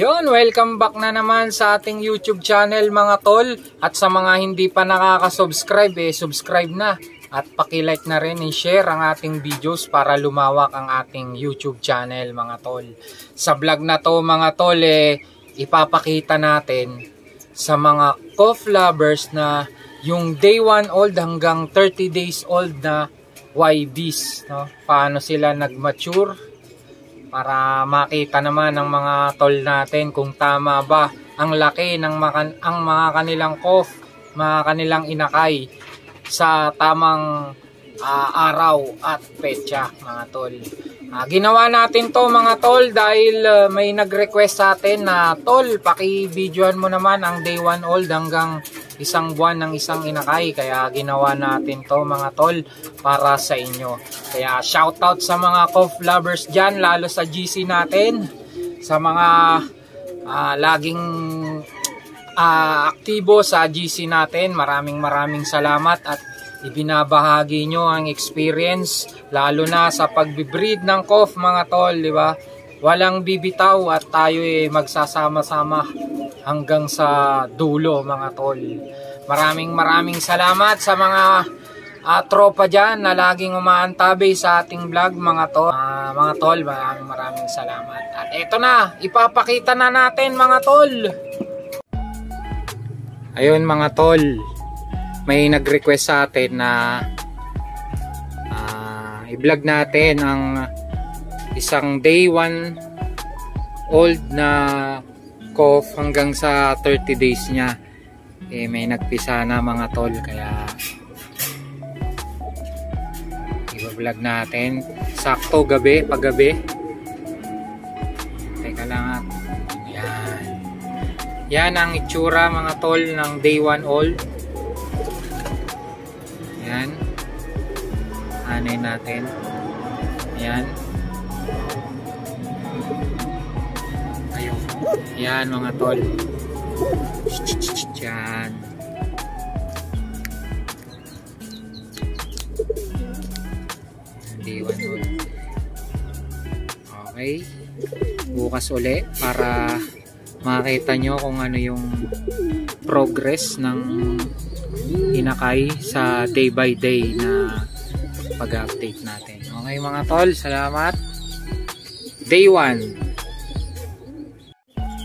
Yon, welcome back na naman sa ating YouTube channel mga tol. At sa mga hindi pa nakaka-subscribe, eh, subscribe na. At paki-like na rin and share ang ating videos para lumawak ang ating YouTube channel mga tol. Sa vlog na to mga tol, eh, ipapakita natin sa mga cough lovers na yung day 1 old hanggang 30 days old na YBs. No? Paano sila nag-mature para makita naman ng mga tol natin kung tama ba ang laki ng mga, ang mga kanilang cough, mga kanilang inakay sa tamang uh, araw at petsa mga tol. Uh, ginawa natin to mga tol dahil uh, may nag-request sa atin na tol paki-videoan mo naman ang day 1 old hanggang isang buwan ng isang inakay kaya ginawa natin to mga tol para sa inyo. Kaya shoutout sa mga cough lovers dyan lalo sa GC natin sa mga uh, laging uh, aktibo sa GC natin. Maraming maraming salamat at ibinabahagi nyo ang experience lalo na sa pagbibreed ng cough mga tol, di ba? Walang bibitaw at tayo eh magsasama-sama hanggang sa dulo mga tol. Maraming maraming salamat sa mga uh, tropa dyan na laging umaantabi sa ating vlog mga tol. Uh, mga tol, maraming maraming salamat. At eto na, ipapakita na natin mga tol. Ayun mga tol, may nag-request sa atin na uh, i-vlog natin ang isang day 1 old na cough hanggang sa 30 days niya eh may nagpisa na mga tol kaya i-vlog natin sakto gabi paggabi teka lang at yan yan ang itsura mga tol ng day 1 old yan. Anay natin. Yan. Yan mga tol. Yan. Diwan tol. Okay. Bukas uli para makita nyo kung ano yung progress ng inakay sa day by day na pag-update natin. Okay mga tol, salamat. Day 1.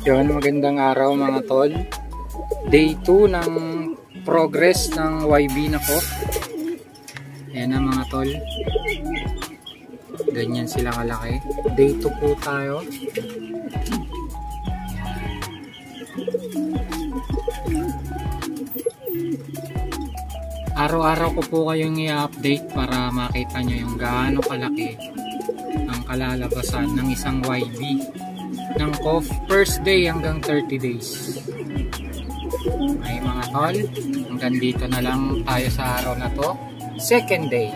Yun, magandang araw mga tol. Day 2 ng progress ng YB na ko. Ayan na mga tol. Ganyan sila kalaki. Day 2 po tayo. araw-araw ko po kayong i-update para makita nyo yung gaano kalaki ang kalalabasan ng isang YB ng cough first day hanggang 30 days. Ay mga tol hanggang dito na lang tayo sa araw na to. Second day.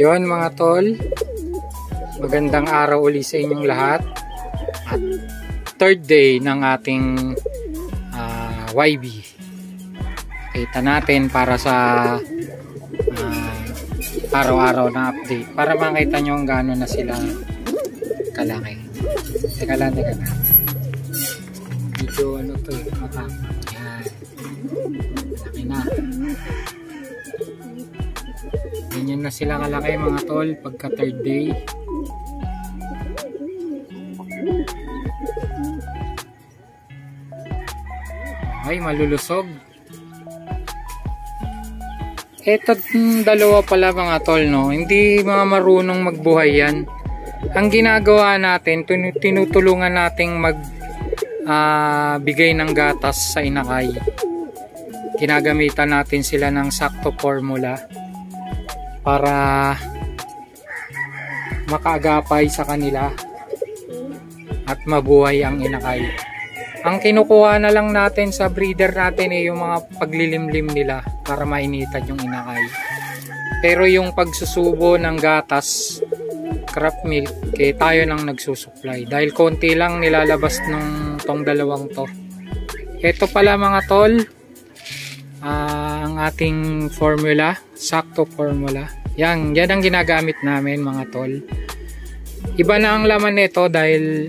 Yon mga tol. Magandang araw uli sa inyong lahat. At third day ng ating YB kita natin para sa uh, araw-araw na update. Para makita nyo kung gaano na sila kalaki. Teka lang teka lang. Medyo ano to eh matapang yan malaki na. Ganyan na sila kalaki mga tol pagka third day. Ay malulusog eto dalawa pala mga tol no? Hindi mga marunong magbuhay yan. Ang ginagawa natin tinutulungan nating mag uh, bigay ng gatas sa inakay. Ginagamitan natin sila ng sakto formula para makaagapay sa kanila at mabuhay ang inakay. Ang kinukuha na lang natin sa breeder natin ay yung mga paglilimlim nila para mainitan yung inakay. Pero yung pagsusubo ng gatas, crop milk, kaya tayo nang nagsusupply. Dahil konti lang nilalabas nung tong dalawang to. Ito pala mga tol, uh, ang ating formula, sakto formula. Yan, yan ang ginagamit namin mga tol. Iba na ang laman nito dahil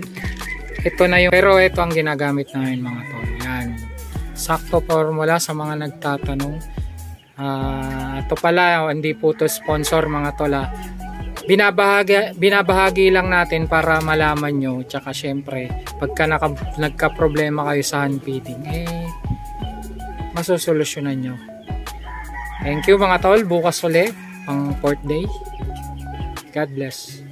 ito na yung pero ito ang ginagamit namin mga tol. Yan. Sakto formula sa mga nagtatanong. Uh, ito pala hindi po to sponsor mga tol. Ah. Binabahagi, binabahagi lang natin para malaman nyo. Tsaka syempre, pagka naka, nagka-problema kayo sa hand feeding, eh, masusolusyonan nyo. Thank you mga tol. Bukas ulit ang fourth day. God bless.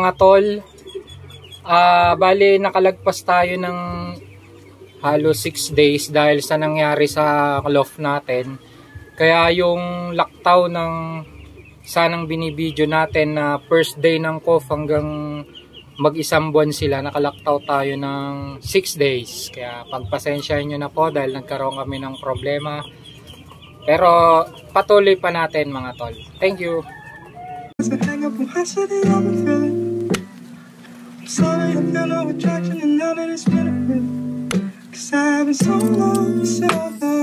Mga tol, uh, bali nakalagpas tayo ng halos 6 days dahil sa nangyari sa loft natin. Kaya yung laktaw ng sanang binibidyo natin na first day ng COF hanggang mag-isang buwan sila, nakalaktaw tayo ng 6 days. Kaya pagpasensyahin nyo na po dahil nagkaroon kami ng problema. Pero patuloy pa natin mga tol. Thank you. Sorry, I feel no attraction, and now that it's been. Cause I've been so long, so long.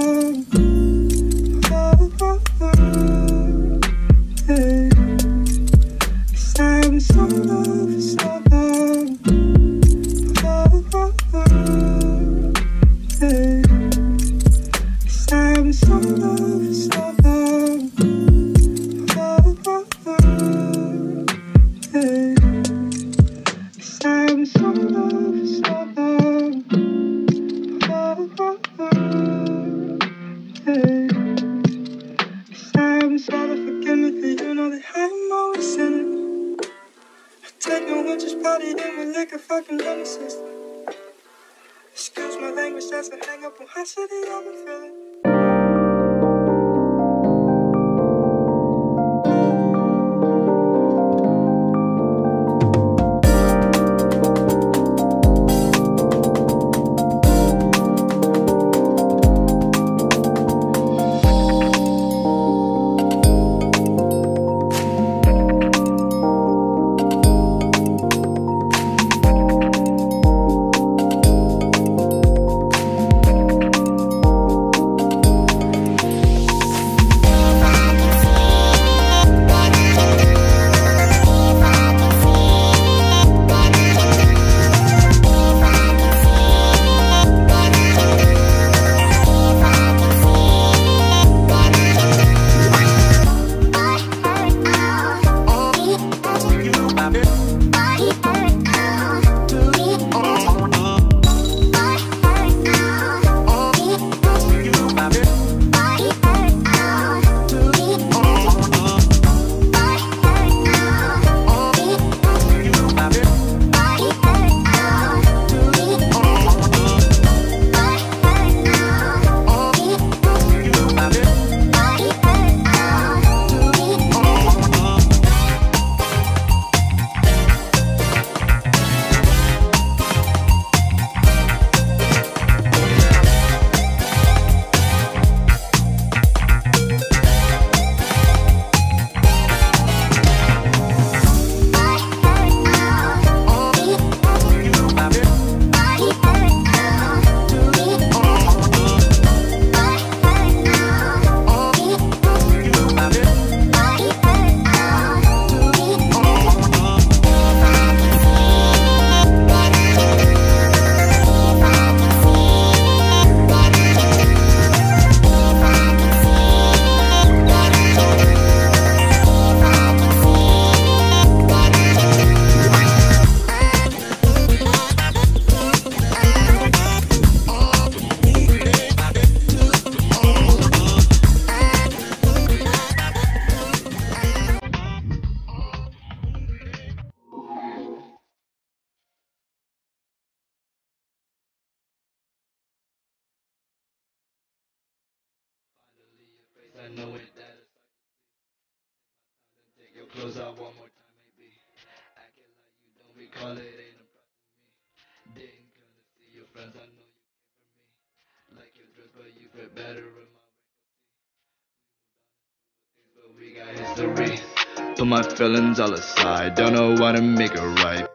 Put my feelings all aside, don't know what to make it right.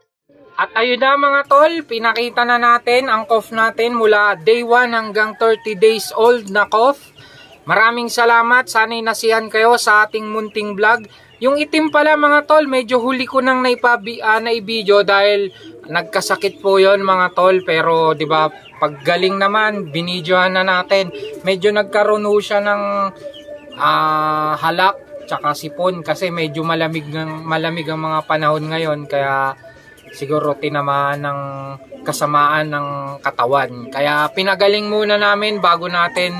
At ayun na mga tol, pinakita na natin ang cough natin mula day 1 hanggang 30 days old na cough. Maraming salamat, sana'y nasihan kayo sa ating munting vlog. Yung itim pala mga tol, medyo huli ko nang naipabi, uh, naibideo dahil nagkasakit po yon mga tol. Pero ba paggaling naman, binidyohan na natin. Medyo nagkaroon siya ng uh, halak tsaka sipon kasi medyo malamig, ng, malamig ang mga panahon ngayon. Kaya siguro tinamaan ng kasamaan ng katawan. Kaya pinagaling muna namin bago natin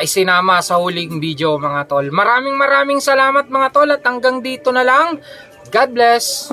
ay sinama sa huling video mga tol. Maraming maraming salamat mga tol at hanggang dito na lang. God bless!